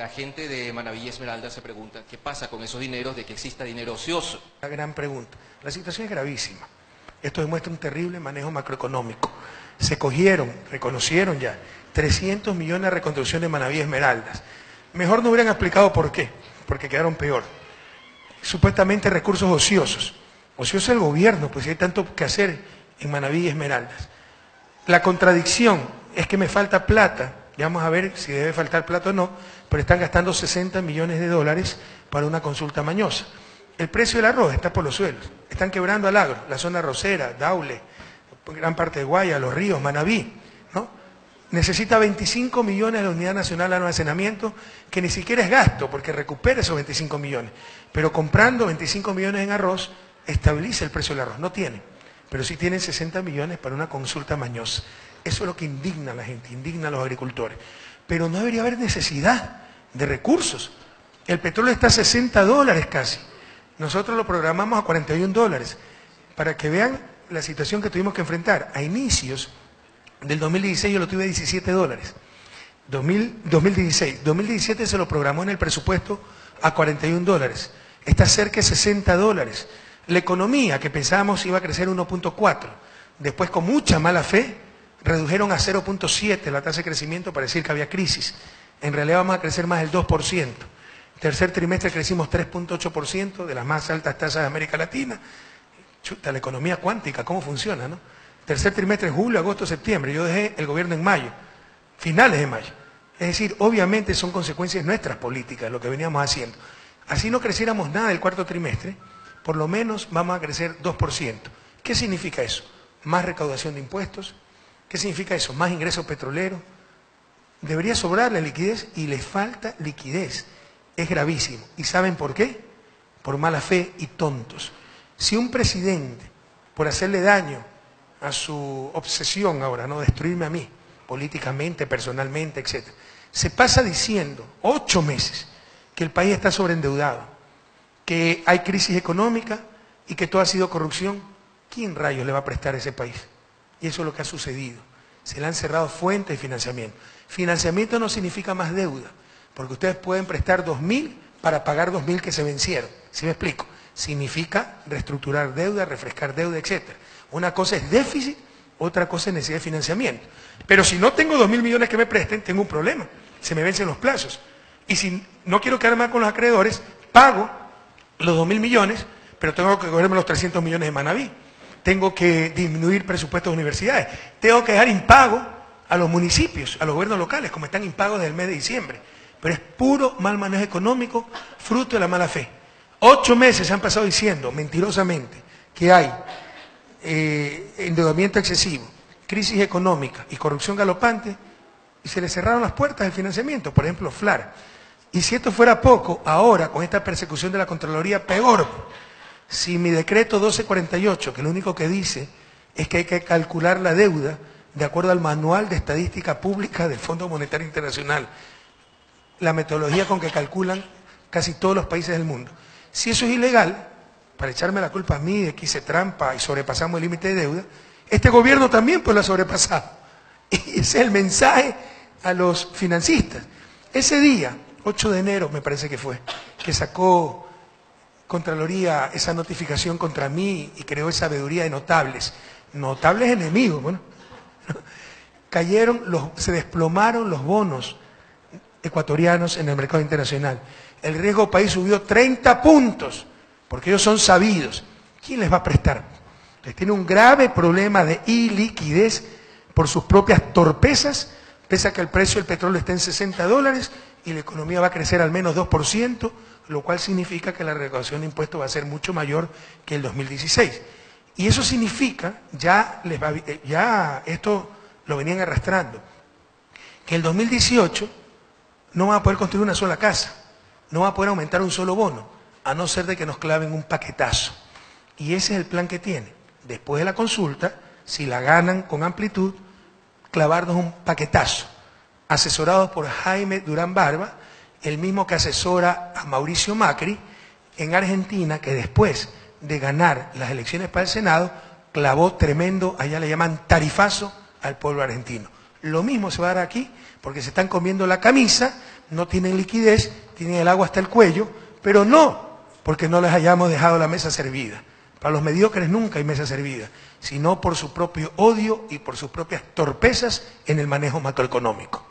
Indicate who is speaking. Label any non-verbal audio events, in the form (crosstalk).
Speaker 1: la gente de Manaví y Esmeralda se pregunta qué pasa con esos dineros de que exista dinero ocioso.
Speaker 2: La gran pregunta. La situación es gravísima. Esto demuestra un terrible manejo macroeconómico. Se cogieron, reconocieron ya, 300 millones de reconstrucción de Manaví y Esmeraldas. Mejor no hubieran explicado por qué, porque quedaron peor. Supuestamente recursos ociosos. Ocioso el gobierno, pues hay tanto que hacer en Manaví y Esmeraldas. La contradicción es que me falta plata, vamos a ver si debe faltar plata o no, pero están gastando 60 millones de dólares para una consulta mañosa. El precio del arroz está por los suelos, están quebrando al agro, la zona rosera, Daule, gran parte de Guaya, los ríos, Manabí, ¿no? Necesita 25 millones de la Unidad Nacional de Almacenamiento, que ni siquiera es gasto, porque recupera esos 25 millones. Pero comprando 25 millones en arroz, estabiliza el precio del arroz. No tiene, pero sí tienen 60 millones para una consulta mañosa. Eso es lo que indigna a la gente, indigna a los agricultores. Pero no debería haber necesidad de recursos. El petróleo está a 60 dólares casi. Nosotros lo programamos a 41 dólares. Para que vean la situación que tuvimos que enfrentar. A inicios del 2016 yo lo tuve a 17 dólares. 2016. 2017 se lo programó en el presupuesto a 41 dólares. Está cerca de 60 dólares. La economía que pensábamos iba a crecer 1.4. Después, con mucha mala fe, redujeron a 0.7 la tasa de crecimiento para decir que había crisis. En realidad vamos a crecer más del 2%. Tercer trimestre crecimos 3.8%, de las más altas tasas de América Latina. Chuta, la economía cuántica, ¿cómo funciona? No? Tercer trimestre, julio, agosto, septiembre. Yo dejé el gobierno en mayo, finales de mayo. Es decir, obviamente son consecuencias nuestras políticas, lo que veníamos haciendo. Así no creciéramos nada el cuarto trimestre, por lo menos vamos a crecer 2%. ¿Qué significa eso? Más recaudación de impuestos, ¿Qué significa eso? Más ingresos petroleros. Debería sobrar la liquidez y le falta liquidez. Es gravísimo. ¿Y saben por qué? Por mala fe y tontos. Si un presidente, por hacerle daño a su obsesión ahora, no destruirme a mí, políticamente, personalmente, etc., se pasa diciendo ocho meses que el país está sobreendeudado, que hay crisis económica y que todo ha sido corrupción, ¿quién rayos le va a prestar ese país? Y eso es lo que ha sucedido. Se le han cerrado fuentes de financiamiento. Financiamiento no significa más deuda, porque ustedes pueden prestar 2.000 para pagar 2.000 que se vencieron. ¿Sí me explico? Significa reestructurar deuda, refrescar deuda, etc. Una cosa es déficit, otra cosa es necesidad de financiamiento. Pero si no tengo 2.000 millones que me presten, tengo un problema. Se me vencen los plazos. Y si no quiero quedar mal con los acreedores, pago los 2.000 millones, pero tengo que cogerme los 300 millones de Manaví tengo que disminuir presupuestos de universidades, tengo que dejar impago a los municipios, a los gobiernos locales, como están impagos desde el mes de diciembre. Pero es puro mal manejo económico, fruto de la mala fe. Ocho meses se han pasado diciendo, mentirosamente, que hay eh, endeudamiento excesivo, crisis económica y corrupción galopante, y se le cerraron las puertas del financiamiento, por ejemplo, FLAR. Y si esto fuera poco, ahora, con esta persecución de la Contraloría, peor si mi decreto 1248, que lo único que dice es que hay que calcular la deuda de acuerdo al manual de estadística pública del Fondo Monetario Internacional, la metodología con que calculan casi todos los países del mundo. Si eso es ilegal, para echarme la culpa a mí de que hice trampa y sobrepasamos el límite de deuda, este gobierno también pues lo ha sobrepasado. (laughs) Y ese es el mensaje a los financistas. Ese día, 8 de enero me parece que fue, que sacó Contraloría esa notificación contra mí y creó esa sabiduría de notables. Notables enemigos, bueno. (laughs) Cayeron, los, se desplomaron los bonos ecuatorianos en el mercado internacional. El riesgo país subió 30 puntos, porque ellos son sabidos. ¿Quién les va a prestar? Les tiene un grave problema de iliquidez por sus propias torpezas, pese a que el precio del petróleo está en 60 dólares y la economía va a crecer al menos 2%, lo cual significa que la recaudación de impuestos va a ser mucho mayor que el 2016. Y eso significa, ya, les va, eh, ya esto lo venían arrastrando, que el 2018 no va a poder construir una sola casa, no va a poder aumentar un solo bono, a no ser de que nos claven un paquetazo. Y ese es el plan que tiene. Después de la consulta, si la ganan con amplitud, clavarnos un paquetazo, asesorados por Jaime Durán Barba, el mismo que asesora a Mauricio Macri en Argentina, que después de ganar las elecciones para el Senado, clavó tremendo, allá le llaman tarifazo al pueblo argentino. Lo mismo se va a dar aquí, porque se están comiendo la camisa no tienen liquidez, tienen el agua hasta el cuello, pero no porque no les hayamos dejado la mesa servida. Para los mediocres nunca hay mesa servida, sino por su propio odio y por sus propias torpezas en el manejo macroeconómico.